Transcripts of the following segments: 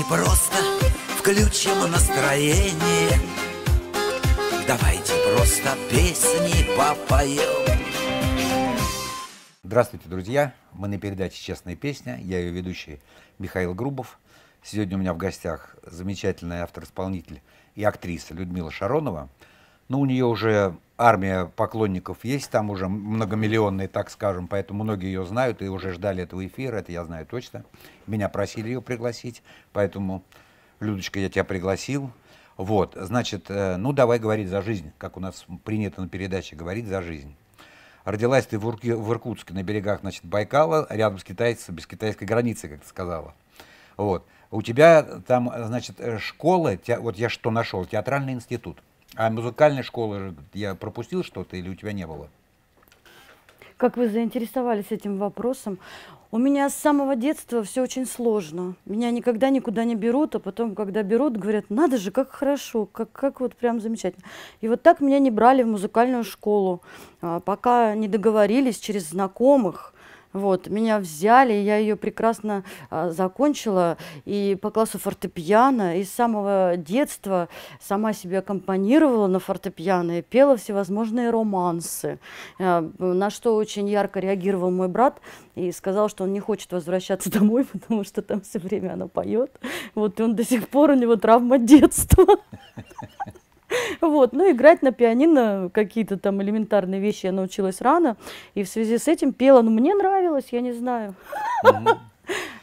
Давайте просто включим настроение Давайте просто песни попоем Здравствуйте, друзья! Мы на передаче «Честная песня». Я ее ведущий Михаил Грубов. Сегодня у меня в гостях замечательный автор-исполнитель и актриса Людмила Шаронова. Ну, у нее уже армия поклонников есть, там уже многомиллионные, так скажем, поэтому многие ее знают и уже ждали этого эфира, это я знаю точно. Меня просили ее пригласить, поэтому, Людочка, я тебя пригласил. Вот, значит, э, ну давай говорить за жизнь, как у нас принято на передаче, говорить за жизнь. Родилась ты в, Урке, в Иркутске, на берегах, значит, Байкала, рядом с китайцем, без китайской границы, как ты сказала. Вот. У тебя там, значит, э, школа, вот я что нашел, театральный институт. А музыкальная школа, я пропустил что-то или у тебя не было? Как вы заинтересовались этим вопросом? У меня с самого детства все очень сложно. Меня никогда никуда не берут, а потом, когда берут, говорят, надо же, как хорошо, как, как вот прям замечательно. И вот так меня не брали в музыкальную школу, а, пока не договорились через знакомых. Вот, меня взяли, я ее прекрасно а, закончила, и по классу фортепиано, и с самого детства сама себе аккомпанировала на фортепиано и пела всевозможные романсы, а, на что очень ярко реагировал мой брат и сказал, что он не хочет возвращаться домой, потому что там все время она поет. Вот, и он до сих пор, у него травма детства. Вот, ну, играть на пианино какие-то там элементарные вещи я научилась рано, и в связи с этим пела, ну, мне нравилось, я не знаю.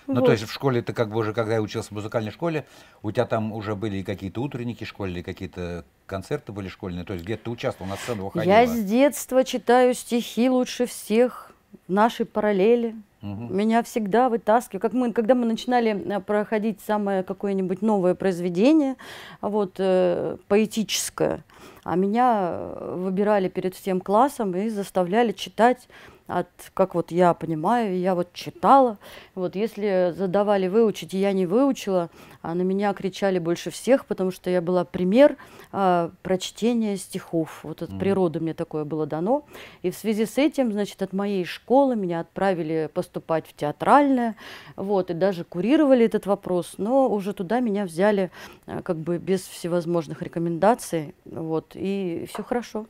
Ну, то есть в школе ты как бы уже, когда я учился в музыкальной школе, у тебя там уже были какие-то утренники школьные, какие-то концерты были школьные, то есть где ты участвовал, на сцену выходила? Я с детства читаю стихи лучше всех в нашей параллели. Угу. Меня всегда вытаскивают. Как мы, когда мы начинали э, проходить самое какое-нибудь новое произведение, вот, э, поэтическое, а меня э, выбирали перед всем классом и заставляли читать от, как вот я понимаю, я вот читала, вот если задавали выучить, и я не выучила, а на меня кричали больше всех, потому что я была пример а, прочтения стихов, вот от mm. природы мне такое было дано, и в связи с этим, значит, от моей школы меня отправили поступать в театральное, вот, и даже курировали этот вопрос, но уже туда меня взяли а, как бы без всевозможных рекомендаций, вот, и все хорошо.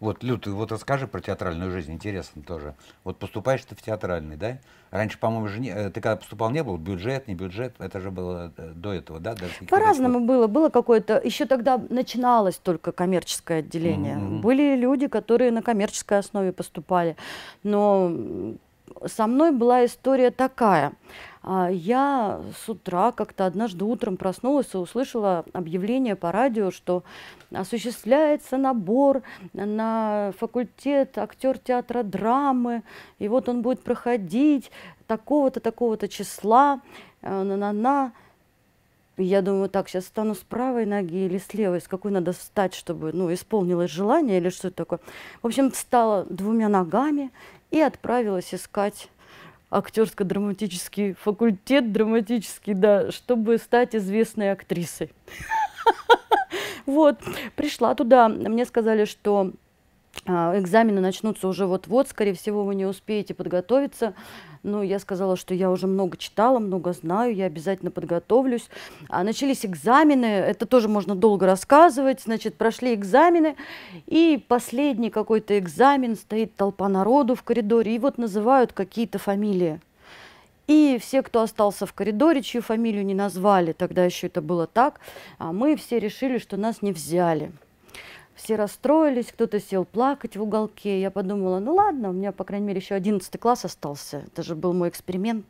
Вот, Люд, ты вот расскажи про театральную жизнь, интересно тоже. Вот поступаешь ты в театральный, да? Раньше, по-моему, же не, э, ты когда поступал, не был бюджет, не бюджет, это же было э, до этого, да? По-разному было. Было какое-то, еще тогда начиналось только коммерческое отделение. Mm-hmm. Были люди, которые на коммерческой основе поступали. Но со мной была история такая – я с утра как-то однажды утром проснулась и услышала объявление по радио, что осуществляется набор на факультет актер театра драмы, и вот он будет проходить такого-то, такого-то числа, э, на-на-на. Я думаю, так, сейчас стану с правой ноги или с левой, с какой надо встать, чтобы ну, исполнилось желание или что-то такое. В общем, встала двумя ногами и отправилась искать актерско-драматический факультет драматический, да, чтобы стать известной актрисой. Вот, пришла туда, мне сказали, что а, экзамены начнутся уже вот-вот, скорее всего, вы не успеете подготовиться. Ну, я сказала, что я уже много читала, много знаю, я обязательно подготовлюсь. А начались экзамены, это тоже можно долго рассказывать. Значит, прошли экзамены, и последний какой-то экзамен, стоит толпа народу в коридоре, и вот называют какие-то фамилии. И все, кто остался в коридоре, чью фамилию не назвали, тогда еще это было так, а мы все решили, что нас не взяли. Все расстроились, кто-то сел плакать в уголке. Я подумала, ну ладно, у меня, по крайней мере, еще 11 класс остался. Это же был мой эксперимент.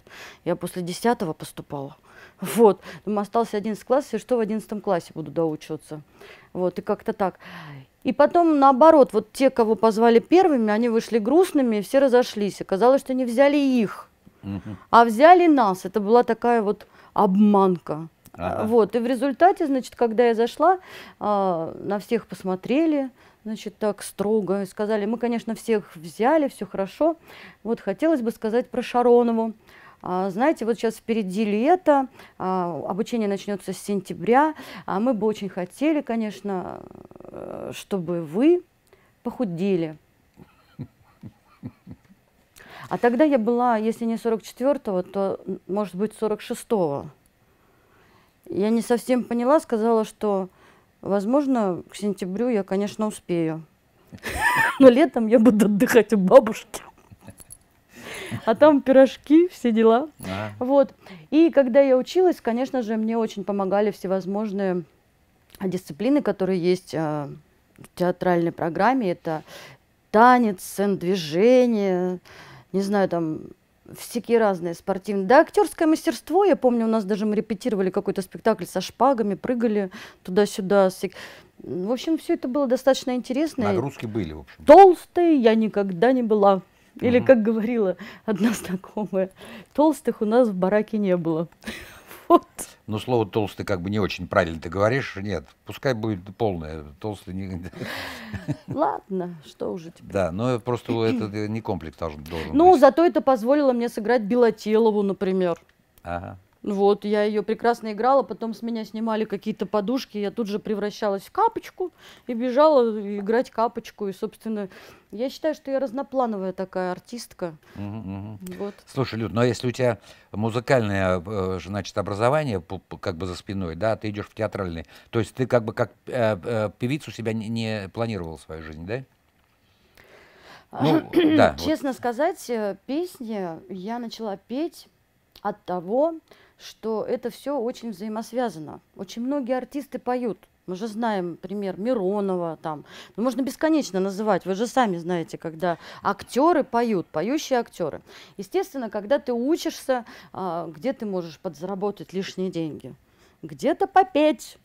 Я после 10 поступала. Вот. Думаю, остался 11 класс, и что в 11 классе буду доучиваться. Вот, и как-то так. И потом, наоборот, вот те, кого позвали первыми, они вышли грустными, и все разошлись. Оказалось, что не взяли их, угу. а взяли нас. Это была такая вот обманка. Ага. Вот, и в результате, значит, когда я зашла, а, на всех посмотрели, значит, так строго, и сказали, мы, конечно, всех взяли, все хорошо. Вот хотелось бы сказать про Шаронову. А, знаете, вот сейчас впереди лето, а, обучение начнется с сентября, а мы бы очень хотели, конечно, э, чтобы вы похудели. А тогда я была, если не 44-го, то, может быть, 46-го. Я не совсем поняла, сказала, что, возможно, к сентябрю я, конечно, успею. Но летом я буду отдыхать у бабушки. А там пирожки, все дела. А, Вот. И когда я училась, конечно же, мне очень помогали всевозможные дисциплины, которые есть а, в театральной программе. Это танец, сцен-движение, не знаю, там всякие разные спортивные. Да, актерское мастерство. Я помню, у нас даже мы репетировали какой-то спектакль со шпагами, прыгали туда-сюда. В общем, все это было достаточно интересно. Нагрузки были, в общем. Толстой я никогда не была. Или, Мгм. как говорила одна знакомая, толстых у нас в бараке не было. Вот. Ну, слово толстый как бы не очень правильно ты говоришь. Нет, пускай будет полное. Толстый не... Ладно, что уже теперь. Да, но просто это не комплекс должен, должен Ну, быть. зато это позволило мне сыграть Белотелову, например. Ага. Вот, я ее прекрасно играла, потом с меня снимали какие-то подушки, я тут же превращалась в капочку и бежала играть капочку. И, собственно, я считаю, что я разноплановая такая артистка. Мгм. Вот. Слушай, Люд, но если у тебя музыкальное, э, значит, образование как бы за спиной, да, ты идешь в театральный, то есть ты как бы как э, э, певицу себя не, не планировал в свою жизнь, да? Ну, да, вот. Честно сказать, э, песни я начала петь от того, что это все очень взаимосвязано. Очень многие артисты поют. Мы же знаем пример Миронова, там, ну, можно бесконечно называть. Вы же сами знаете, когда актеры поют, поющие актеры. Естественно, когда ты учишься, а, где ты можешь подзаработать лишние деньги? Где-то попеть.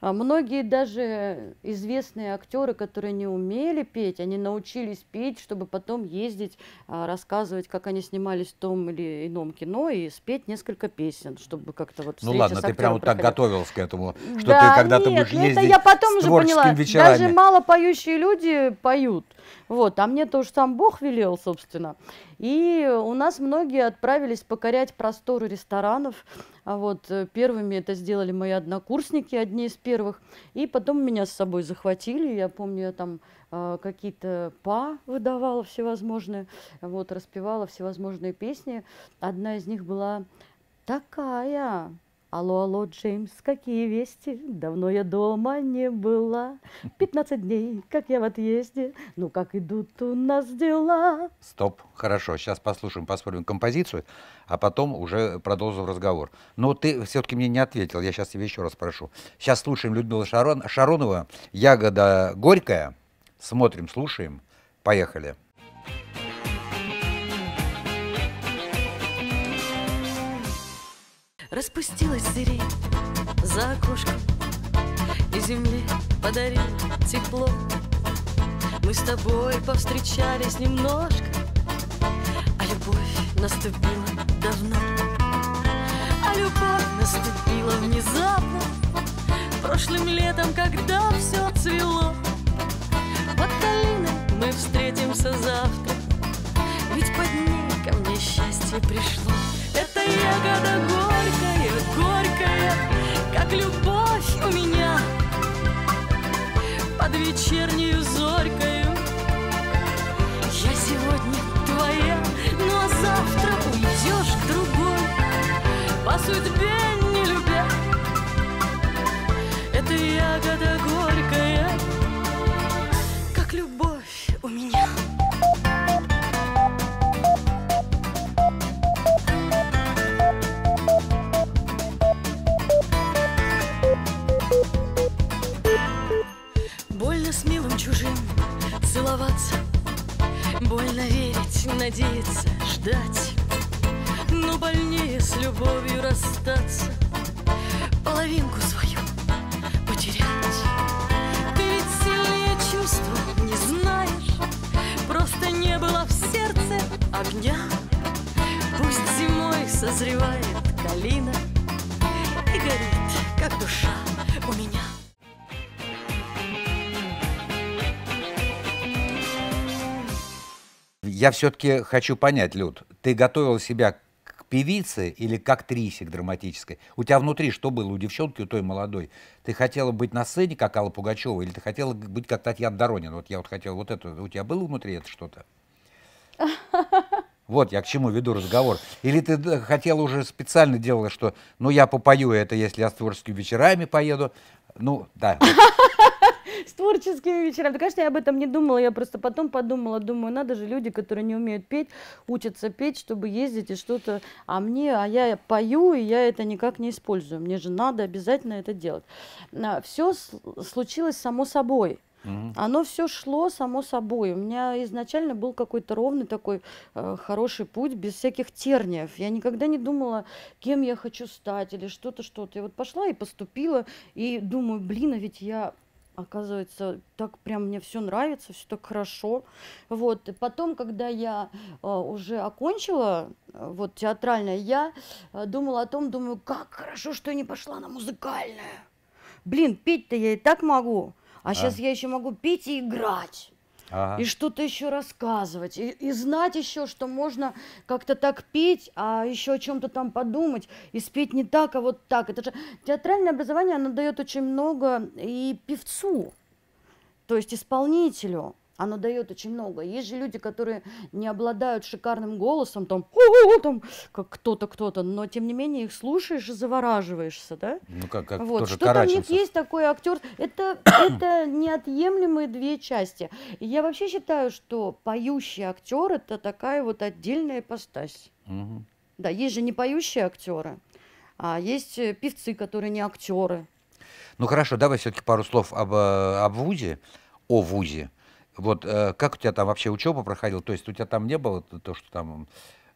А многие даже известные актеры, которые не умели петь, они научились петь, чтобы потом ездить, а, рассказывать, как они снимались в том или ином кино и спеть несколько песен, чтобы как-то вот Ну ладно, ты прямо вот так готовилась к этому, что Да ты когда-то будешь ну ездить это я потом с уже поняла. вечерами. Даже мало поющие люди поют. Вот, а мне-то уж сам Бог велел, собственно. И у нас многие отправились покорять просторы ресторанов. А вот э, первыми это сделали мои однокурсники, одни из первых. И потом меня с собой захватили. Я помню, я там э, какие-то па выдавала всевозможные, вот, распевала всевозможные песни. Одна из них была такая. Алло, алло, Джеймс, какие вести? Давно я дома не была. 15 дней, как я в отъезде. Ну, как идут у нас дела? Стоп, хорошо, сейчас послушаем, посмотрим композицию, а потом уже продолжим разговор. Но ты все-таки мне не ответил, я сейчас тебе еще раз прошу. Сейчас слушаем Людмила Шарон, Шаронова, «Ягода горькая». Смотрим, слушаем. Поехали. Распустилась сирень за окошком. И земле подарил тепло. Мы с тобой повстречались немножко А любовь наступила давно. А любовь наступила внезапно Прошлым летом, когда все цвело. Под долиной мы встретимся завтра Ведь под ней ко мне счастье пришло ягода горькая, горькая Как любовь у меня. Под вечернею зорькою Я сегодня твоя Ну а завтра уйдешь к другой. По судьбе не любя Это ягода горькая Больно верить, надеяться, ждать. Но больнее с любовью расстаться Половинку свою потерять. Ты ведь сильнее чувства не знаешь Просто не было в сердце огня. Пусть зимой созревает калина И горит, как душа у меня Я все-таки хочу понять, Люд, ты готовила себя к певице или к актрисе, к драматической? У тебя внутри что было у девчонки, у той молодой? Ты хотела быть на сцене, как Алла Пугачева, или ты хотела быть как Татьяна Доронина? Вот я вот хотел вот это. У тебя было внутри это что-то? Вот я к чему веду разговор. Или ты хотела уже специально делала, что ну я попою это, если я с творческими вечерами поеду. Ну, да. вот. С творческими вечерами. Да, конечно, я об этом не думала. Я просто потом подумала, думаю, надо же люди, которые не умеют петь, учатся петь, чтобы ездить и что-то. А мне, а я пою, и я это никак не использую. Мне же надо обязательно это делать. Все случилось само собой. Мгм. Оно все шло само собой. У меня изначально был какой-то ровный такой э, хороший путь, без всяких терниев. Я никогда не думала, кем я хочу стать или что-то, что-то. Я вот пошла и поступила, и думаю, блин, а ведь я, оказывается, так прям мне все нравится, все так хорошо. Вот. И потом, когда я э, уже окончила э, вот театральное, я э, думала о том, думаю, как хорошо, что я не пошла на музыкальное. Блин, петь-то я и так могу. А сейчас я еще могу петь и играть. Ага. И что-то еще рассказывать. И, и знать еще, что можно как-то так петь, а еще о чем-то там подумать. И спеть не так, а вот так. Это же театральное образование, оно дает очень много и певцу, то есть исполнителю. Оно дает очень много. Есть же люди, которые не обладают шикарным голосом, там, «Ху-ху-ху», там как кто-то, кто-то, но тем не менее их слушаешь и завораживаешься, да? Ну как, как Вот, тоже что там нет, Караченцев. есть такой актер. Это, это неотъемлемые две части. И я вообще считаю, что поющий актер это такая вот отдельная ипостась. Мгм. Да, есть же не поющие актеры, а есть э, певцы, которые не актеры. Ну хорошо, давай все-таки пару слов об, э, об ВУЗе, о ВУЗе. Вот э, как у тебя там вообще учеба проходила? То есть у тебя там не было то, что там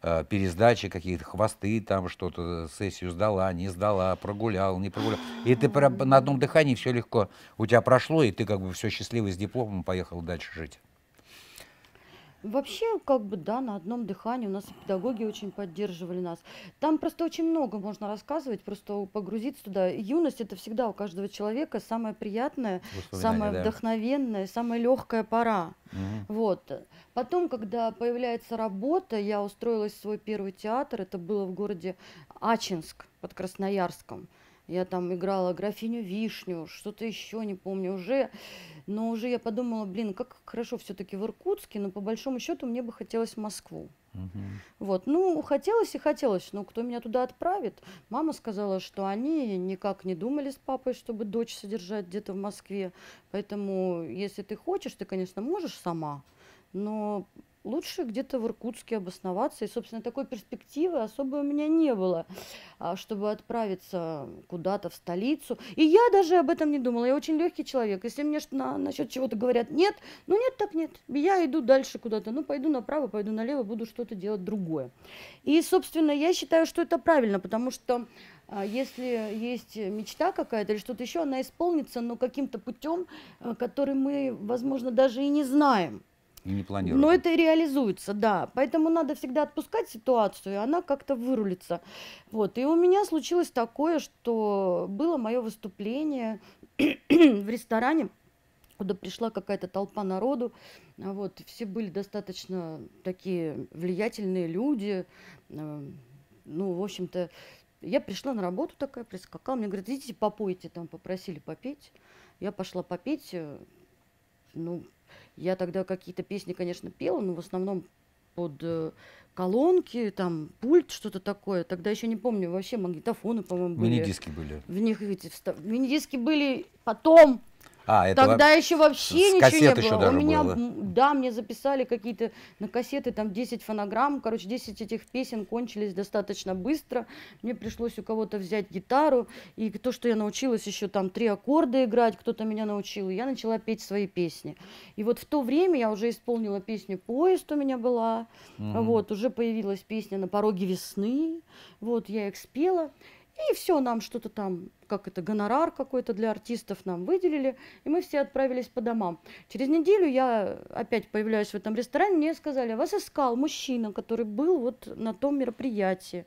э, пересдачи, какие-то хвосты, там что-то, сессию сдала, не сдала, прогулял, не прогулял. И ты прям на одном дыхании все легко у тебя прошло, и ты как бы все счастливый с дипломом поехал дальше жить. Вообще, как бы, да, на одном дыхании у нас педагоги очень поддерживали нас. Там просто очень много можно рассказывать, просто погрузиться туда. Юность это всегда у каждого человека самая приятная, самая да. вдохновенная, самая легкая пора. Мгм. Вот. Потом, когда появляется работа, я устроилась в свой первый театр. Это было в городе Ачинск под Красноярском. Я там играла графиню Вишню, что-то еще не помню уже. Но уже я подумала, блин, как хорошо все-таки в Иркутске, но по большому счету мне бы хотелось в Москву. Мгм. Вот, ну, хотелось и хотелось, но кто меня туда отправит? Мама сказала, что они никак не думали с папой, чтобы дочь содержать где-то в Москве. Поэтому, если ты хочешь, ты, конечно, можешь сама, но лучше где-то в Иркутске обосноваться. И, собственно, такой перспективы особо у меня не было, а, чтобы отправиться куда-то в столицу. И я даже об этом не думала. Я очень легкий человек. Если мне на, насчет чего-то говорят нет, ну нет, так нет. Я иду дальше куда-то. Ну, пойду направо, пойду налево, буду что-то делать другое. И, собственно, я считаю, что это правильно, потому что а, если есть мечта какая-то или что-то еще, она исполнится, но каким-то путем, а, который мы, возможно, даже и не знаем. Не планирую. Но это реализуется, да. Поэтому надо всегда отпускать ситуацию, и она как-то вырулится. Вот. И у меня случилось такое, что было мое выступление в ресторане, куда пришла какая-то толпа народу. Вот. Все были достаточно такие влиятельные люди. э, Ну, в общем-то, я пришла на работу такая, прискакала, мне говорят, идите попойте, там попросили попеть. Я пошла попеть, э, ну, я тогда какие-то песни, конечно, пела, но в основном под э, колонки, там, пульт, что-то такое. Тогда еще не помню, вообще магнитофоны, по-моему, были. Мини-диски были. В них эти вста- мини-диски были потом. А, это Тогда во- еще вообще с ничего не еще было. даже У меня, было, да? мне записали какие-то на кассеты, там 10 фонограмм, короче, 10 этих песен кончились достаточно быстро. Мне пришлось у кого-то взять гитару, и то, что я научилась еще там три аккорда играть, кто-то меня научил, и я начала петь свои песни. И вот в то время я уже исполнила песню «Поезд» у меня была, Мгм. вот, уже появилась песня «На пороге весны», вот, я их спела. И все, нам что-то там, как это, гонорар какой-то для артистов нам выделили, и мы все отправились по домам. Через неделю я опять появляюсь в этом ресторане, мне сказали, вас искал мужчина, который был вот на том мероприятии,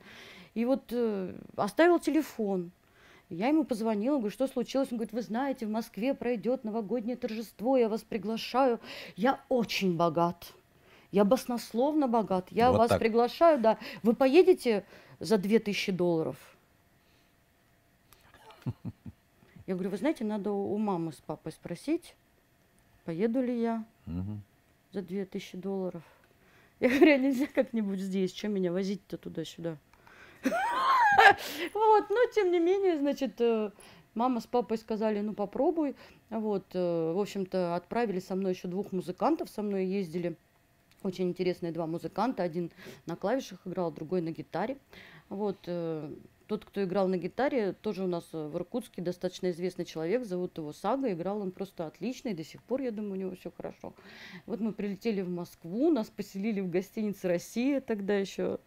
и вот э, оставил телефон. Я ему позвонила, говорю, что случилось? Он говорит, вы знаете, в Москве пройдет новогоднее торжество, я вас приглашаю. Я очень богат. Я баснословно богат. Я Вот вас так. приглашаю, да. Вы поедете за 2000 долларов? Я говорю, вы знаете, надо у мамы с папой спросить, поеду ли я Мгм. за 2000 долларов. Я говорю, «А нельзя как-нибудь здесь, что меня возить-то туда-сюда? Вот, но тем не менее, значит, э, мама с папой сказали, ну попробуй. Вот, э, в общем-то, отправили со мной еще двух музыкантов, со мной ездили. Очень интересные два музыканта. Один на клавишах играл, другой на гитаре. Вот, э, тот, кто играл на гитаре, тоже у нас э, в Иркутске достаточно известный человек, зовут его Сага, играл он просто отлично, и до сих пор, я думаю, у него все хорошо. Вот мы прилетели в Москву, нас поселили в гостинице «Россия», тогда еще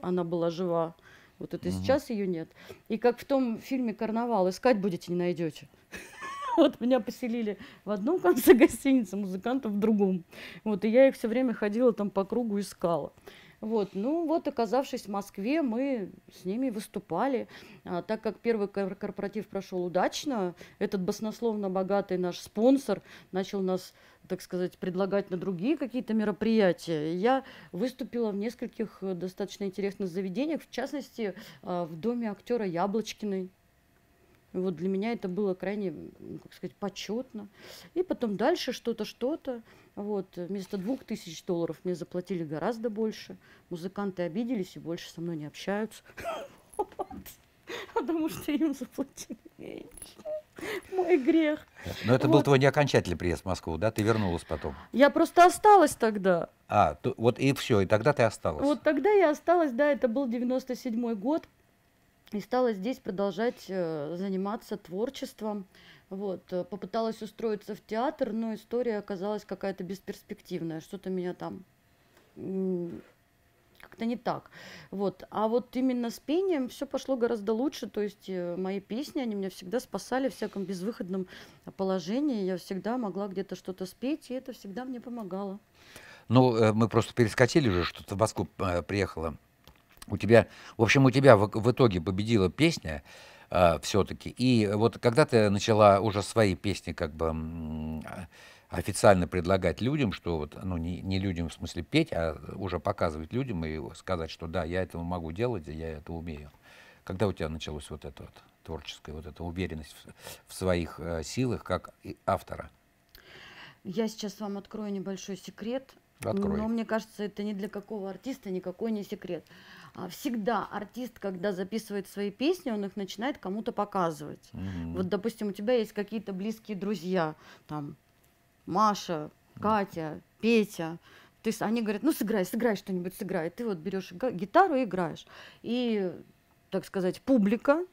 она была жива, вот это Мгм. сейчас ее нет. И как в том фильме «Карнавал», искать будете, не найдете. Вот меня поселили в одном конце гостиницы, музыкантов в другом. Вот, и я их все время ходила там по кругу, искала. Вот, ну вот, оказавшись в Москве, мы с ними выступали. А, так как первый кор- корпоратив прошел удачно, этот баснословно богатый наш спонсор начал нас, так сказать, предлагать на другие какие-то мероприятия. Я выступила в нескольких э, достаточно интересных заведениях, в частности, а, в доме актера Яблочкиной. Вот для меня это было крайне, как сказать, почетно. И потом дальше что-то, что-то. Вот, э, вместо двух тысяч долларов мне заплатили гораздо больше. Музыканты обиделись и больше со мной не общаются. Потому что им заплатили меньше. Мой грех. Но это был Вот. твой не окончательный приезд в Москву, да? Ты вернулась потом. Я просто осталась тогда. А, то- вот и все, и тогда ты осталась. Вот тогда я осталась, да, это был 97-й год, и стала здесь продолжать э, заниматься творчеством. Вот, э, попыталась устроиться в театр, но история оказалась какая-то бесперспективная, что-то меня там как-то не так. Вот. А вот именно с пением все пошло гораздо лучше. То есть э, мои песни, они меня всегда спасали в всяком безвыходном положении. Я всегда могла где-то что-то спеть, и это всегда мне помогало. Ну, мы просто перескочили уже, что ты в Москву приехала. У тебя, в общем, у тебя в, в итоге победила песня все-таки. И вот когда ты начала уже свои песни как бы а, официально предлагать людям, что вот, ну, не, не людям в смысле петь, а уже показывать людям и сказать, что да, я этого могу делать, я это умею. Когда у тебя началась вот эта вот творческая вот эта уверенность в, в своих э, силах как автора? Я сейчас вам открою небольшой секрет. Открой. Но мне кажется, это ни для какого артиста никакой не секрет. А Всегда артист, когда записывает свои песни, он их начинает кому-то показывать. Мгм. Вот, допустим, у тебя есть какие-то близкие друзья, там, Маша, Катя, Петя. Ты, с- они говорят, ну сыграй, сыграй что-нибудь, сыграй. Ты вот берешь гитару и играешь. И, так сказать, публика,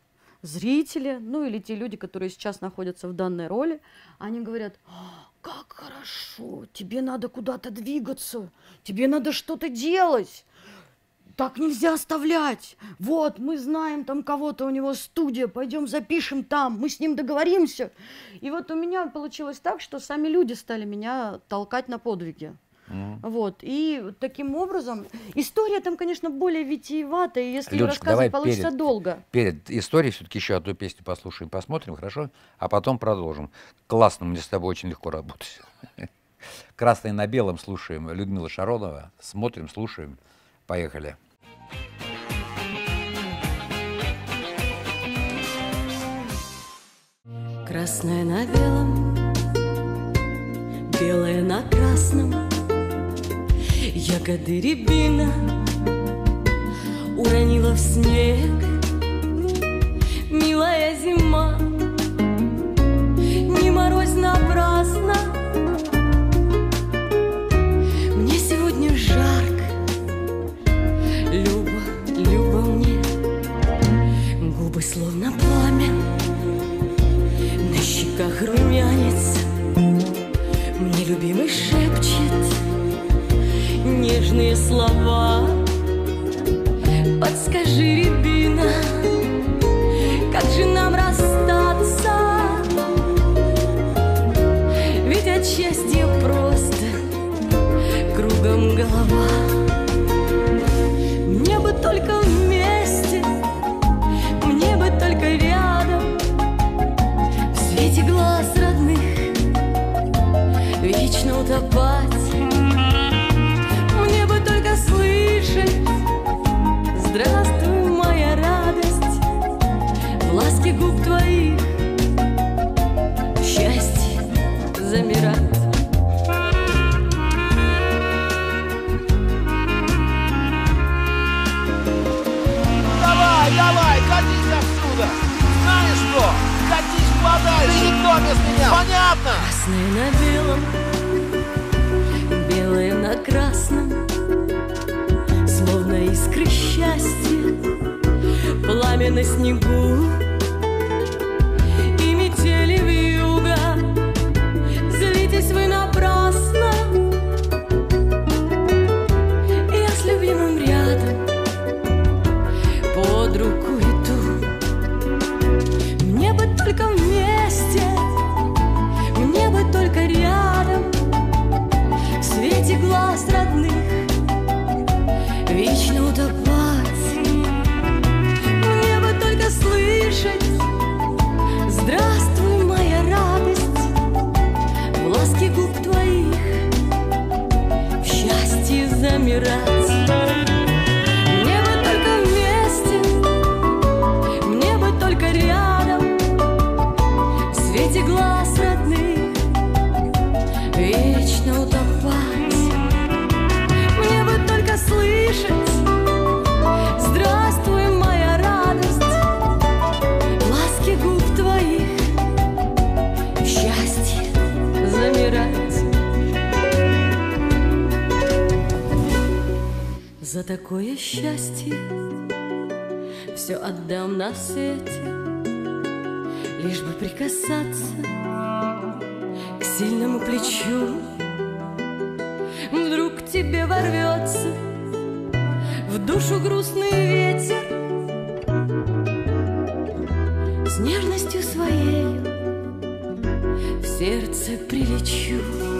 зрители, ну или те люди, которые сейчас находятся в данной роли, они говорят, «А, как хорошо, тебе надо куда-то двигаться, тебе надо что-то делать. Так нельзя оставлять. Вот, мы знаем там кого-то, у него студия, пойдем запишем там, мы с ним договоримся. И вот у меня получилось так, что сами люди стали меня толкать на подвиги. Мгм. Вот, и таким образом, история там, конечно, более витиеватая, если давай рассказывать получится перед- долго. Перед историей все-таки еще одну песню послушаем, посмотрим, хорошо? А потом продолжим. Классно, мне с тобой очень легко работать. Красное на белом слушаем Людмила Шаронова. Смотрим, слушаем. Поехали. Красное на белом, белое на красном, Ягоды рябина уронила в снег. Милая зима, словно пламя. На щеках румянец. Мне любимый шепчет Нежные слова. Подскажи, рябина Как же нам расстаться? Ведь от счастья просто Кругом голова свете глаз родных Вечно утопать. Мне бы только слышать. Здравствуй, моя радость. Ласки губ твоих В счастье замирать. За такое счастье Все отдам на свете Лишь бы прикасаться к сильному плечу. Вдруг к тебе ворвется в душу грустный ветер С нежностью своей в сердце прилечу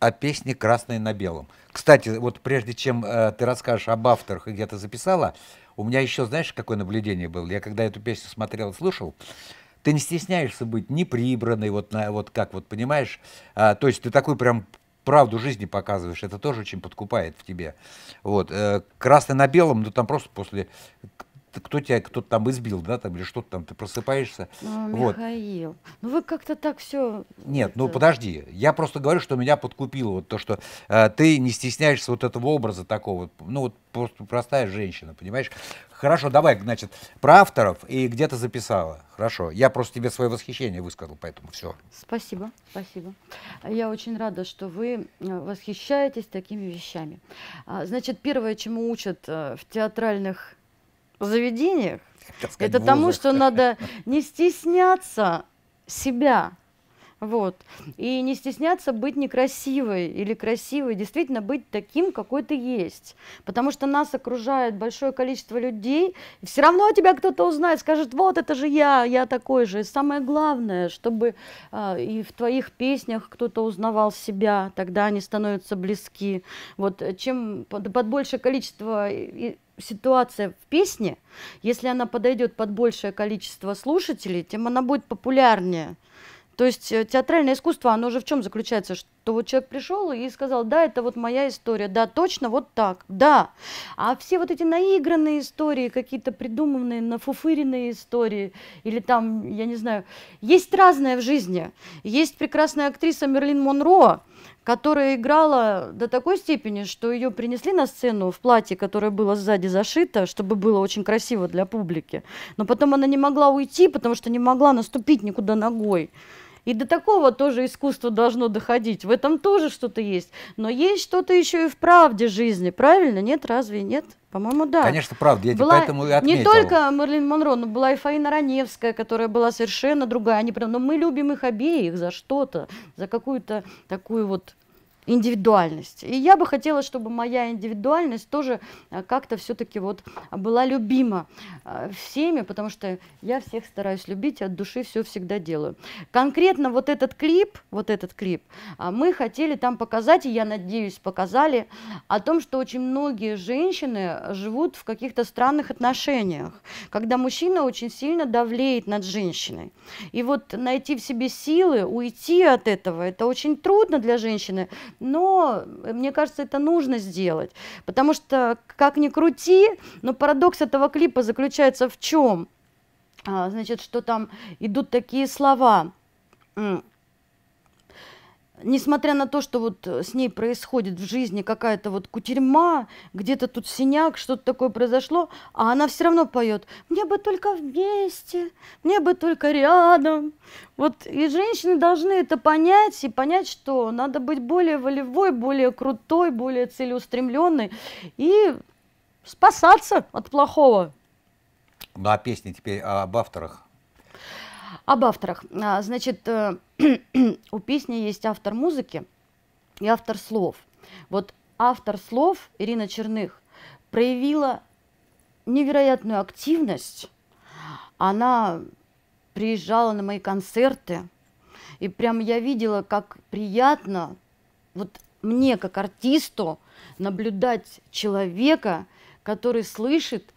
о песне «Красное на белом». Кстати, вот прежде чем э, ты расскажешь об авторах и где ты записала, у меня еще, знаешь, какое наблюдение было? Я когда эту песню смотрел и слушал, ты не стесняешься быть не прибранной, вот, на, вот как вот, понимаешь? А, то есть ты такой прям правду жизни показываешь, это тоже очень подкупает в тебе. Вот. э, «Красное на белом», ну там просто после кто тебя кто-то там избил, да, там или что-то там, ты просыпаешься. Ну, вот. Михаил, ну вы как-то так все. Нет, ну подожди, я просто говорю, что меня подкупило вот то, что э, ты не стесняешься вот этого образа такого, ну вот просто простая женщина, понимаешь? Хорошо, давай, значит, про авторов и где ты записала. Хорошо, я просто тебе свое восхищение высказал, поэтому все. Спасибо, спасибо. Я очень рада, что вы э, восхищаетесь такими вещами. А, Значит, первое, чему учат э, в театральных заведениях, это тому, что надо не стесняться себя. Вот. И не стесняться быть некрасивой или красивой, действительно быть таким, какой ты есть. Потому что нас окружает большое количество людей, и все равно тебя кто-то узнает, скажет, вот это же я, я такой же. И самое главное, чтобы а, и в твоих песнях кто-то узнавал себя, тогда они становятся близки. Вот э, чем под, под большее количество ситуация в песне, если она подойдет под большее количество слушателей, тем она будет популярнее. То есть э, театральное искусство, оно же в чем заключается? Что вот человек пришел и сказал, да, это вот моя история, да, точно вот так, да. А все вот эти наигранные истории, какие-то придуманные, нафуфыренные истории, или там, я не знаю, есть разное в жизни. Есть прекрасная актриса Мерлин Монро, которая играла до такой степени, что ее принесли на сцену в платье, которое было сзади зашито, чтобы было очень красиво для публики. Но потом она не могла уйти, потому что не могла наступить никуда ногой. И до такого тоже искусство должно доходить. В этом тоже что-то есть. Но есть что-то еще и в правде жизни. Правильно? Нет? Разве нет? По-моему, да. Конечно, правда, я Была поэтому и отметил. не только Мерлин Монро, но была и Фаина Раневская, которая была совершенно другая. Они прям, но мы любим их обеих за что-то, за какую-то такую вот индивидуальность. И я бы хотела, чтобы моя индивидуальность тоже а, как-то все-таки вот была любима а, всеми, потому что я всех стараюсь любить, от души все всегда делаю. Конкретно вот этот клип, вот этот клип, а, мы хотели там показать, и я надеюсь, показали, о том, что очень многие женщины живут в каких-то странных отношениях, когда мужчина очень сильно давлеет над женщиной. И вот найти в себе силы, уйти от этого, это очень трудно для женщины, но э, мне кажется, это нужно сделать, потому что как ни крути, но парадокс этого клипа заключается в чем? А, значит, что там идут такие слова. Несмотря на то, что вот э, с ней происходит в жизни какая-то вот кутерьма, где-то тут синяк, что-то такое произошло, а она все равно поет «Мне бы только вместе, мне бы только рядом». Вот и женщины должны это понять и понять, что надо быть более волевой, более крутой, более целеустремленной и спасаться от плохого. Ну а песни теперь об авторах. Об авторах. А, Значит, э, у песни есть автор музыки и автор слов. Вот автор слов Ирина Черных проявила невероятную активность. Она приезжала на мои концерты, и прям я видела, как приятно вот мне, как артисту, наблюдать человека, который слышит,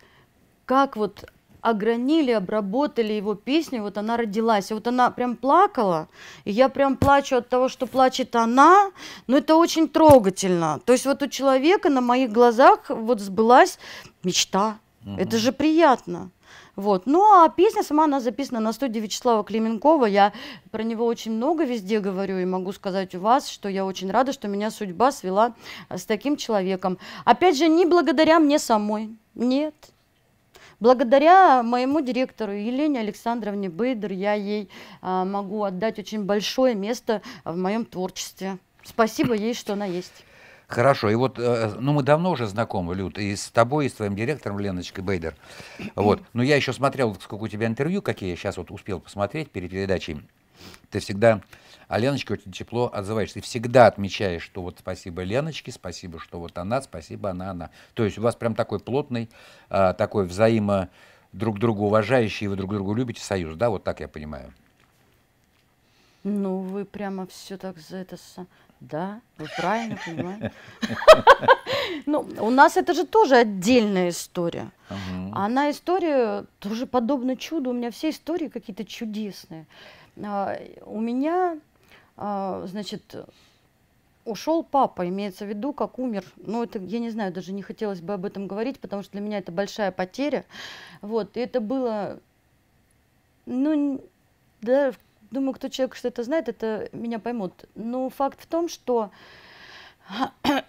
как вот огранили, обработали его песню, вот она родилась. И вот она прям плакала, и я прям плачу от того, что плачет она, но это очень трогательно. То есть вот у человека на моих глазах вот сбылась мечта. Это же приятно. Вот. Ну, а песня сама, она записана на студии Вячеслава Клеменкова. Я про него очень много везде говорю и могу сказать у вас, что я очень рада, что меня судьба свела с таким человеком. Опять же, не благодаря мне самой. Нет. Благодаря моему директору Елене Александровне Бейдер я ей а, могу отдать очень большое место в моем творчестве. Спасибо ей, что она есть. Хорошо, и вот, э, ну, мы давно уже знакомы, Люд, и с тобой, и с твоим директором Леночкой Бейдер. Вот, но я еще смотрел, сколько у тебя интервью, какие я сейчас вот успел посмотреть перед передачей. Ты всегда о Леночке очень тепло отзываешься. Ты всегда отмечаешь, что вот спасибо Леночке, спасибо, что вот она, спасибо она, она. То есть у вас прям такой плотный, а, такой взаимо друг друга уважающий, вы друг друга любите союз, да, вот так я понимаю. Ну, вы прямо все так за это... Да, вы правильно понимаете. Ну, у нас это же тоже отдельная история. Она история тоже подобна чуду. У меня все истории какие-то чудесные. А, У меня, а, значит, ушел папа, имеется в виду, как умер. Ну, это, я не знаю, даже не хотелось бы об этом говорить, потому что для меня это большая потеря. Вот, и это было, ну, да, думаю, кто человек что это знает, это меня поймут. Но факт в том, что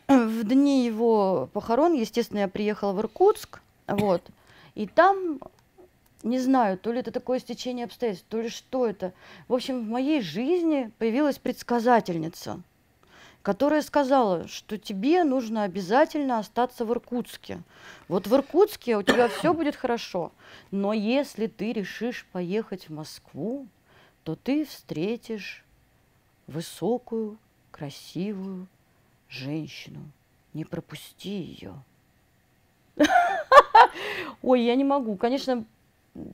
в дни его похорон, естественно, я приехала в Иркутск, вот, и там, не знаю, то ли это такое стечение обстоятельств, то ли что это. В общем, в моей жизни появилась предсказательница, которая сказала, что тебе нужно обязательно остаться в Иркутске. Вот в Иркутске у тебя все будет хорошо, но если ты решишь поехать в Москву, то ты встретишь высокую, красивую женщину. Не пропусти ее. Ой, я не могу. Конечно,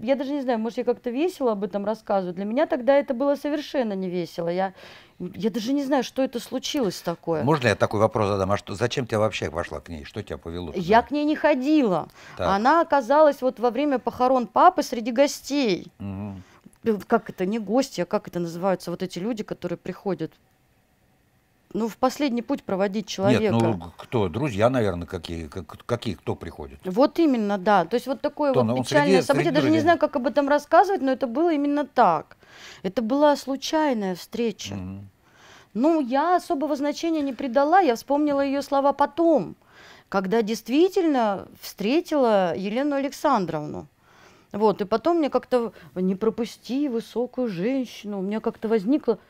я даже не знаю, может, я как-то весело об этом рассказываю. Для меня тогда это было совершенно не весело. Я, я даже не знаю, что это случилось такое. Можно я такой вопрос задам? А что, зачем ты вообще пошла к ней? Что тебя повело? туда? Я к ней не ходила. Так. Она оказалась вот во время похорон папы среди гостей. Э, Как это, не гости, а как это называются вот эти люди, которые приходят? Ну, в последний путь проводить человека. Нет, ну кто? Друзья, наверное, какие? Как- Какие? Кто приходит? Вот именно, да. То есть вот такое Кто, вот ну, печальное среди- событие. среди Даже не друзей? знаю, как об этом рассказывать, но это было именно так. Это была случайная встреча. Мгм. Ну, я особого значения не придала, я вспомнила ее слова потом, когда действительно встретила Елену Александровну. Вот, и потом мне как-то не пропусти высокую женщину, у меня как-то возникло,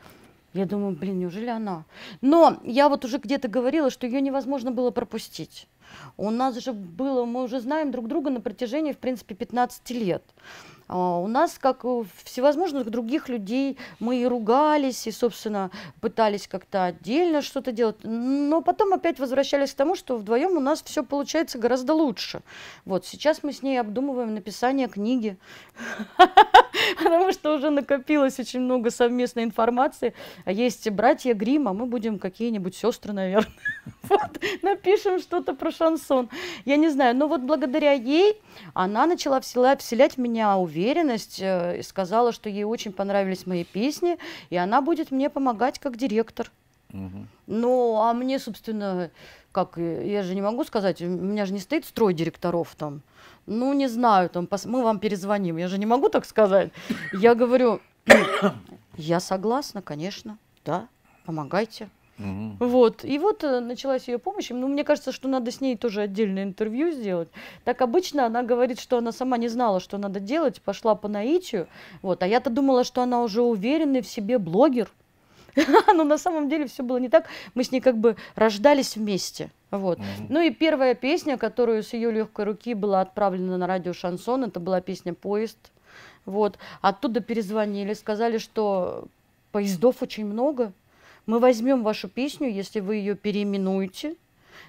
я думаю, блин, неужели она? Но я вот уже где-то говорила, что ее невозможно было пропустить. У нас же было, мы уже знаем друг друга на протяжении, в принципе, 15 лет. А У нас, как у всевозможных других людей, мы и ругались, и, собственно, пытались как-то отдельно что-то делать, но потом опять возвращались к тому, что вдвоем у нас все получается гораздо лучше. Вот сейчас мы с ней обдумываем написание книги, потому что уже накопилось очень много совместной информации. А есть братья Грим, а мы будем какие-нибудь сестры, наверное. Вот, напишем что-то про шансон. Я не знаю, но вот благодаря ей она начала всела- вселять в меня уверенность э, и сказала, что ей очень понравились мои песни, и она будет мне помогать как директор. Мгм. Ну, а мне, собственно, как, э, я же не могу сказать, у меня же не стоит строй директоров там. Ну, не знаю, там, пос- мы вам перезвоним. Я же не могу так сказать. Я говорю, я согласна, конечно, да, помогайте. Мгм. Вот. И вот э, началась ее помощь. Ну, мне кажется, что надо с ней тоже отдельное интервью сделать. Так обычно она говорит, что она сама не знала, что надо делать, пошла по наитию. Вот. А я-то думала, что она уже уверенный в себе блогер. Но на самом деле все было не так. Мы с ней как бы рождались вместе. Вот. Ну и первая песня, которую с ее легкой руки была отправлена на радио Шансон, это была песня «Поезд». Вот. Оттуда перезвонили, сказали, что поездов очень много. Мы возьмем вашу песню, если вы ее переименуете,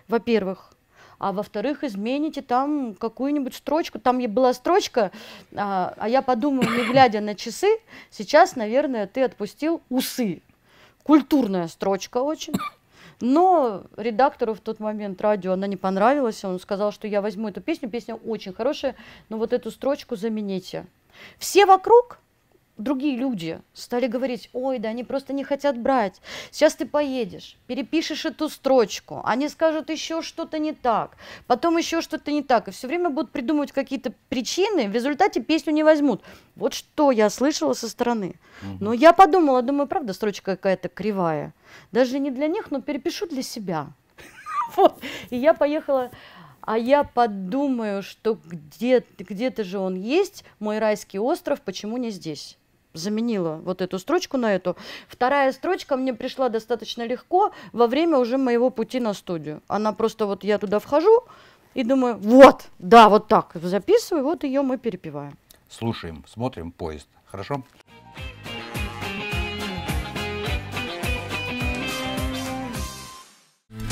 во-первых. А во-вторых, измените там какую-нибудь строчку. Там была строчка, а, а я подумаю, не глядя на часы, сейчас, наверное, ты отпустил усы. Культурная строчка очень. Но редактору в тот момент радио она не понравилась. Он сказал, что я возьму эту песню. Песня очень хорошая, но вот эту строчку замените. Все вокруг, другие люди, стали говорить, ой, да они просто не хотят брать. Сейчас ты поедешь, перепишешь эту строчку, они скажут еще что-то не так, потом еще что-то не так. И все время будут придумывать какие-то причины, в результате песню не возьмут. Вот что я слышала со стороны. Но я подумала, думаю, правда, строчка какая-то кривая. Даже не для них, но перепишу для себя. Вот. И я поехала, а я подумаю, что где, где-то же он есть, мой райский остров, почему не здесь? Заменила вот эту строчку на эту. Вторая строчка мне пришла достаточно легко во время уже моего пути на студию. Она просто вот я туда вхожу и думаю, вот, да, вот так записываю, вот ее мы перепеваем. Слушаем, смотрим поезд. Хорошо?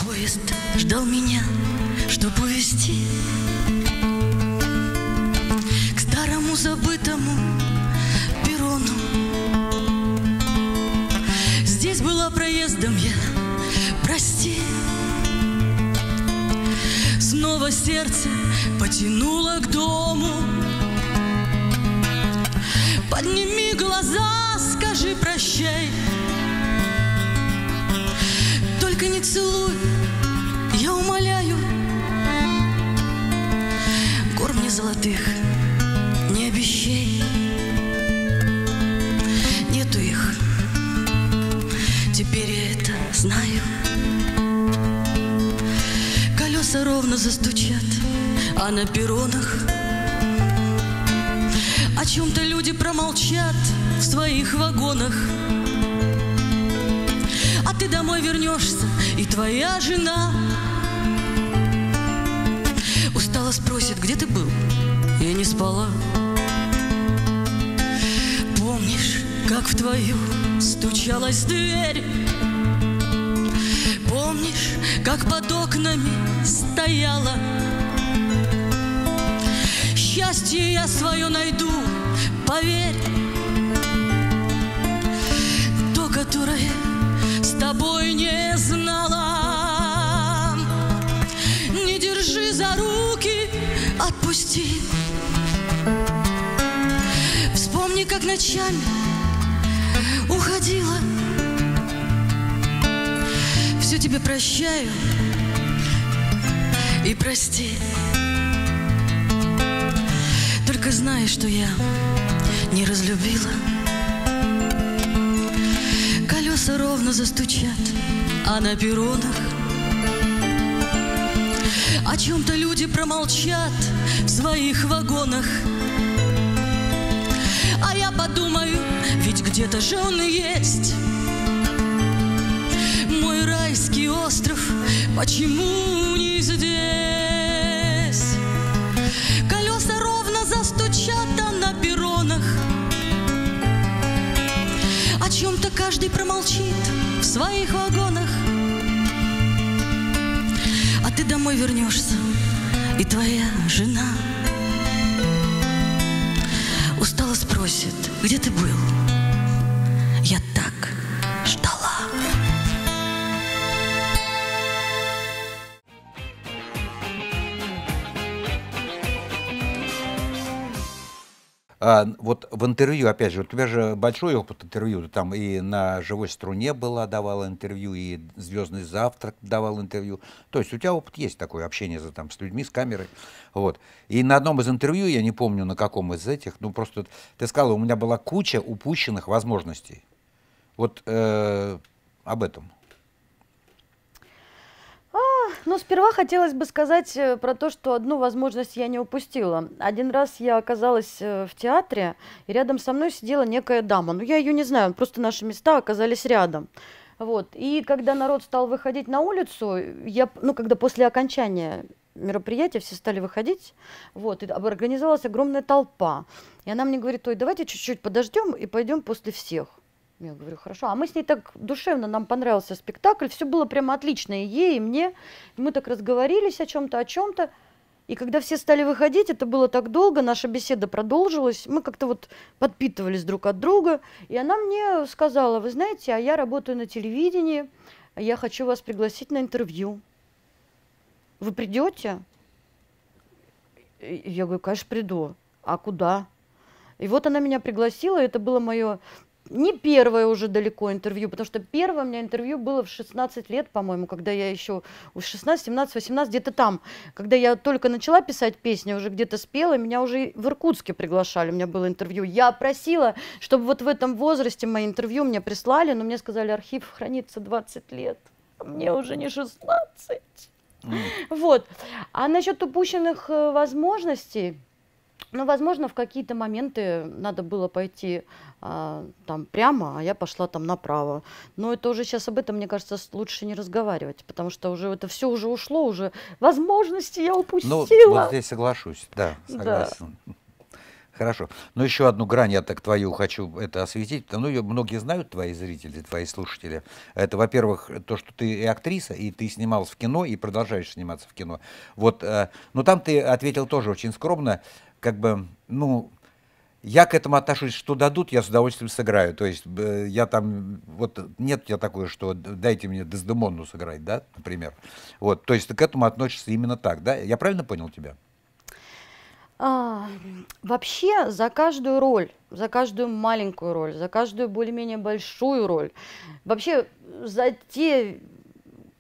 Поезд ждал меня, чтоб увезти К старому забытому была проездом я, прости. Снова сердце потянуло к дому. Подними глаза, скажи прощай. Только не целуй, я умоляю. Гор мне золотых знаю Колеса ровно застучат, а на перронах О чем-то люди промолчат в своих вагонах а ты домой вернешься, и твоя жена Устала спросит, где ты был? Я не спала Помнишь, как в твою стучалась дверь? Как под окнами стояла? Счастье я свое найду, поверь То, которое с тобой не знала. Не держи за руки, отпусти. Вспомни, как ночами уходила. Все тебе прощаю и прости. Только знай, что я не разлюбила. Колеса ровно застучат, а на перронах О чем-то люди промолчат в своих вагонах А я подумаю, ведь где-то же он есть райский остров, почему не здесь? Колеса ровно застучат, а на перронах о чем-то каждый промолчит в своих вагонах. А ты домой вернешься, и твоя жена устало спросит, где ты был? А, вот в интервью, опять же, у тебя же большой опыт интервью, там и на «Живой струне» была, давала интервью, и «Звездный завтрак» давал интервью. То есть у тебя опыт есть такое общение за, там, с людьми, с камерой. Вот. И на одном из интервью, я не помню на каком из этих, ну просто ты сказала, у меня была куча упущенных возможностей. Вот э, об этом. Ну, сперва хотелось бы сказать э, про то, что одну возможность я не упустила. Один раз я оказалась э, в театре, и рядом со мной сидела некая дама. Ну, я ее не знаю, просто наши места оказались рядом. Вот. И когда народ стал выходить на улицу, я, ну, когда после окончания мероприятия все стали выходить, вот, и организовалась огромная толпа. И она мне говорит, ой, давайте чуть-чуть подождем и пойдем после всех. Я говорю, хорошо. А мы с ней так душевно, нам понравился спектакль, все было прямо отлично, и ей, и мне. Мы так разговорились о чем-то, о чем-то. И когда все стали выходить, это было так долго, наша беседа продолжилась, мы как-то вот подпитывались друг от друга. И она мне сказала, вы знаете, а я работаю на телевидении, я хочу вас пригласить на интервью. Вы придете? Я говорю, конечно, приду. А куда? И вот она меня пригласила, это было мое не первое уже далеко интервью, потому что первое у меня интервью было в 16 лет, по-моему, когда я еще, в 16, 17, 18, где-то там, когда я только начала писать песни, уже где-то спела, меня уже в Иркутске приглашали, у меня было интервью. Я просила, чтобы вот в этом возрасте мои интервью мне прислали, но мне сказали, архив хранится 20 лет, а мне уже не 16. Вот. А насчет упущенных э, возможностей, ну, возможно, в какие-то моменты надо было пойти а, там прямо, а я пошла там направо. Но это уже сейчас об этом, мне кажется, лучше не разговаривать, потому что уже это все уже ушло, уже возможности я Ну, упустила. вот здесь соглашусь, да, Да. согласен. Хорошо. Но еще одну грань я так твою хочу это осветить. Ну, ее многие знают, твои зрители, твои слушатели. Это, во-первых, то, что ты и актриса, и ты снималась в кино, и продолжаешь сниматься в кино. Вот, э, но там ты ответил тоже очень скромно, как бы, ну, я к этому отношусь, что дадут, я с удовольствием сыграю. То есть я там, вот нет у тебя такое, что дайте мне Дездемонну сыграть, да, например. Вот, то есть ты к этому относишься именно так, да? Я правильно понял тебя? А, вообще за каждую роль, за каждую маленькую роль, за каждую более-менее большую роль, вообще за те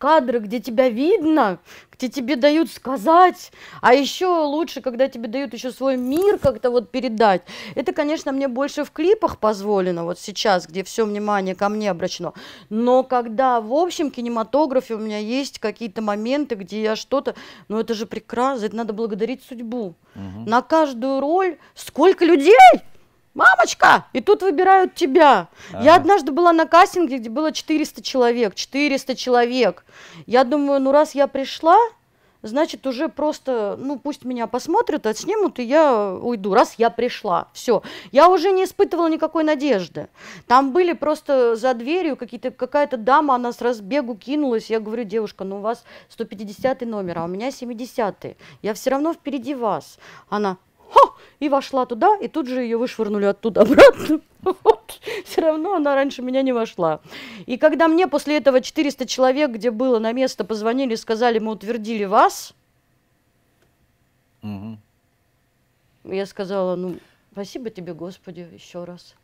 кадры, где тебя видно, где тебе дают сказать, а еще лучше, когда тебе дают еще свой мир как-то вот передать. Это, конечно, мне больше в клипах позволено, вот сейчас, где все внимание ко мне обращено. Но когда в общем кинематографе у меня есть какие-то моменты, где я что-то, ну это же прекрасно, это надо благодарить судьбу. На каждую роль сколько людей! Мамочка! И тут выбирают тебя. Я Ага. однажды была на кастинге, где было 400 человек. 400 человек. Я думаю, ну раз я пришла, значит уже просто, ну пусть меня посмотрят, отснимут, и я уйду. Раз я пришла, все. Я уже не испытывала никакой надежды. Там были просто за дверью какие-то, какая-то дама, она с разбегу кинулась. Я говорю, девушка, ну у вас 150 номер, а у меня 70 Я все равно впереди вас. Она, Хо! и вошла туда, и тут же ее вышвырнули оттуда обратно. Все равно она раньше меня не вошла. И когда мне после этого 400 человек, где было на место, позвонили сказали, мы утвердили вас, Мгм. я сказала, ну, спасибо тебе, Господи, еще раз.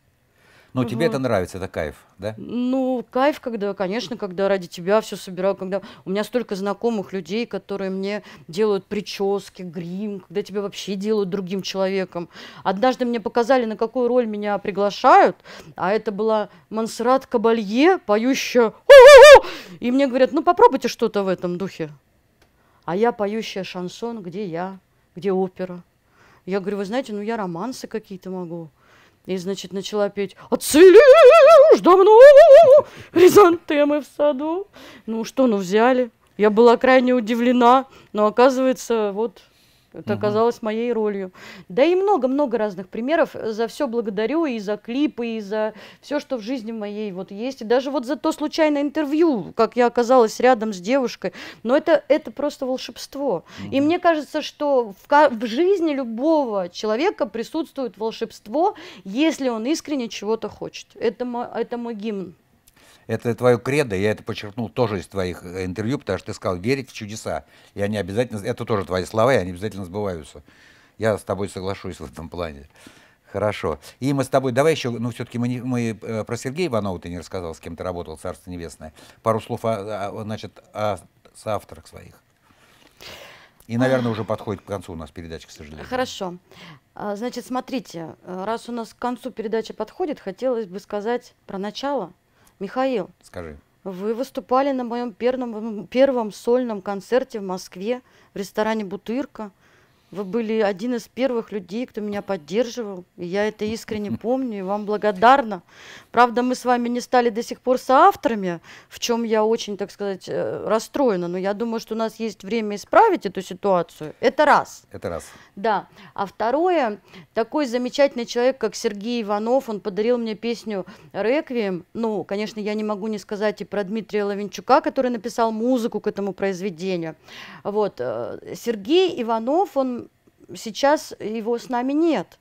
Ну, тебе это нравится, это кайф, да? Ну, кайф, когда, конечно, когда ради тебя все собираю, когда у меня столько знакомых людей, которые мне делают прически, грим, когда тебя вообще делают другим человеком. Однажды мне показали, на какую роль меня приглашают, а это была Монсеррат Кабалье, поющая и мне говорят, ну попробуйте что-то в этом духе. А я поющая шансон, где я, где опера. Я говорю, вы знаете, ну я романсы какие-то могу. И, значит, начала петь «Отцели уж давно хризантемы в саду». Ну что, ну взяли. Я была крайне удивлена, но оказывается, вот это Мгм. оказалось моей ролью. Да и много-много разных примеров. За все благодарю и за клипы, и за все, что в жизни моей вот есть. И даже вот за то случайное интервью, как я оказалась рядом с девушкой. Но это, это просто волшебство. И мне кажется, что в, в жизни любого человека присутствует волшебство, если он искренне чего-то хочет. Это мой, это мой гимн. Это твое кредо, я это подчеркнул тоже из твоих э, интервью, потому что ты сказал верить в чудеса. И они обязательно, это тоже твои слова, и они обязательно сбываются. Я с тобой соглашусь в этом плане. Хорошо. И мы с тобой, давай еще, ну все-таки мы, не- мы э, про Сергея Иванова ты не рассказал, с кем ты работал, Царство Небесное. Пару слов, о, о- значит, о соавторах своих. И, наверное, уже подходит к концу у нас передача, к сожалению. Хорошо. А, Значит, смотрите, э, раз у нас к концу передача подходит, хотелось бы сказать про начало. Михаил, Скажи. Вы выступали на моем первом, первом сольном концерте в Москве в ресторане «Бутырка». Вы были один из первых людей, кто меня поддерживал. И я это искренне помню и вам благодарна. Правда, мы с вами не стали до сих пор соавторами, в чем я очень, так сказать, э, расстроена. Но я думаю, что у нас есть время исправить эту ситуацию. Это раз. Это раз. Да. А второе, такой замечательный человек, как Сергей Иванов, он подарил мне песню «Реквием». Ну, конечно, я не могу не сказать и про Дмитрия Лавинчука, который написал музыку к этому произведению. Вот. э, Сергей Иванов, он сейчас его с нами нет.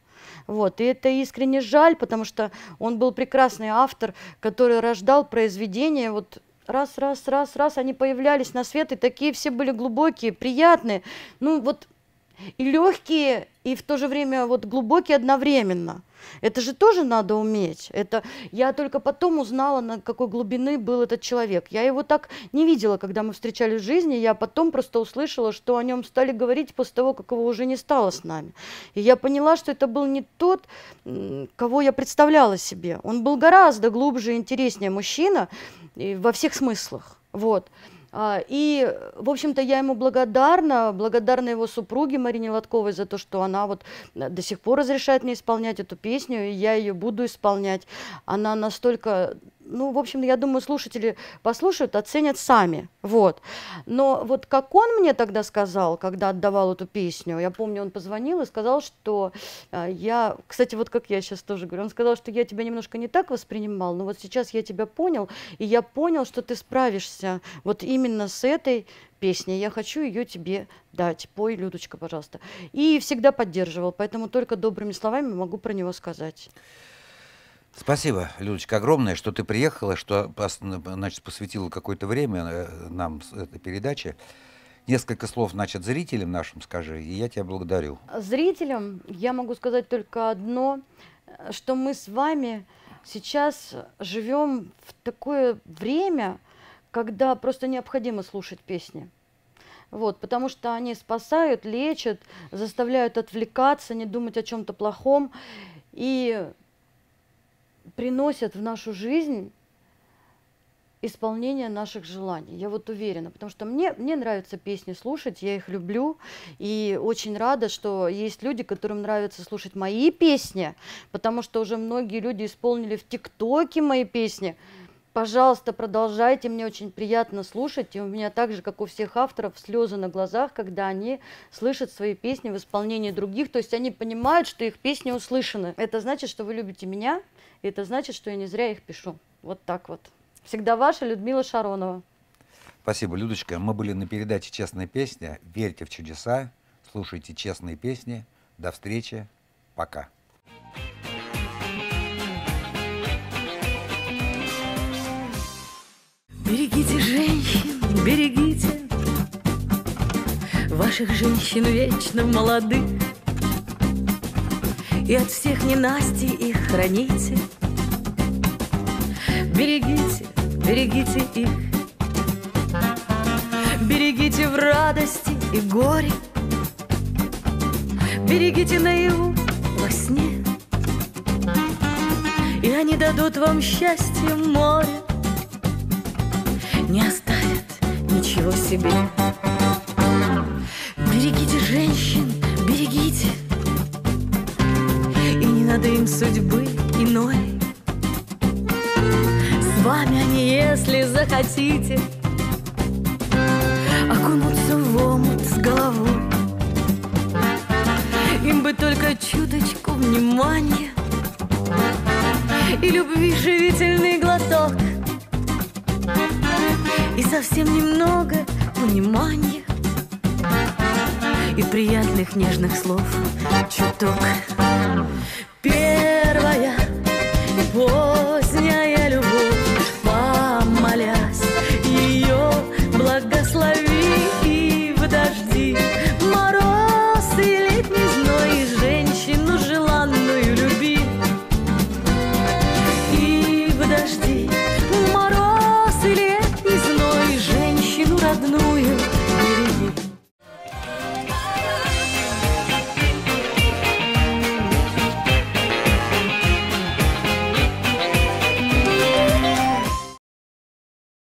Вот, и это искренне жаль, потому что он был прекрасный автор, который рождал произведения, вот раз, раз, раз, раз, они появлялись на свет, и такие все были глубокие, приятные, ну вот и легкие, и в то же время вот глубокие одновременно. Это же тоже надо уметь. Это я только потом узнала, на какой глубины был этот человек. Я его так не видела, когда мы встречались в жизни. Я потом просто услышала, что о нем стали говорить после того, как его уже не стало с нами. И я поняла, что это был не тот, кого я представляла себе. Он был гораздо глубже и интереснее мужчина и во всех смыслах. Вот. А, И, в общем-то, я ему благодарна, благодарна его супруге Марине Лотковой за то, что она вот э, до сих пор разрешает мне исполнять эту песню, и я ее буду исполнять. Она настолько, ну, в общем, я думаю, слушатели послушают, оценят сами, вот. Но вот как он мне тогда сказал, когда отдавал эту песню, я помню, он позвонил и сказал, что а, я, кстати, вот как я сейчас тоже говорю, он сказал, что я тебя немножко не так воспринимал, но вот сейчас я тебя понял, и я понял, что ты справишься вот именно с этой песней. Я хочу ее тебе дать. Пой, Людочка, пожалуйста. И всегда поддерживал, поэтому только добрыми словами могу про него сказать. Спасибо, Людочка, огромное, что ты приехала, что значит, посвятила какое-то время э, нам этой передаче. Несколько слов, значит, зрителям нашим скажи, и я тебя благодарю. Зрителям я могу сказать только одно, что мы с вами сейчас живем в такое время, когда просто необходимо слушать песни. Вот, потому что они спасают, лечат, заставляют отвлекаться, не думать о чем-то плохом и приносят в нашу жизнь исполнение наших желаний. Я вот уверена, потому что мне, мне нравятся песни слушать, я их люблю, и очень рада, что есть люди, которым нравится слушать мои песни, потому что уже многие люди исполнили в ТикТоке мои песни. Пожалуйста, продолжайте, мне очень приятно слушать, и у меня так же, как у всех авторов, слезы на глазах, когда они слышат свои песни в исполнении других, то есть они понимают, что их песни услышаны. Это значит, что вы любите меня, и это значит, что я не зря их пишу. Вот так вот. Всегда ваша Людмила Шаронова. Спасибо, Людочка. Мы были на передаче «Честная песня». Верьте в чудеса, слушайте честные песни. До встречи. Пока. Берегите женщин, берегите Ваших женщин вечно молодых И от всех ненастий их храните Берегите, берегите их. Берегите в радости и горе. Берегите наяву во сне. И они дадут вам счастье море. Не оставят ничего себе. Берегите женщин, берегите, и не надо им судьбы иной. Если захотите, окунуться в омут с головой. Им бы только чуточку внимания и любви живительный глоток и совсем немного понимания и приятных нежных слов чуток.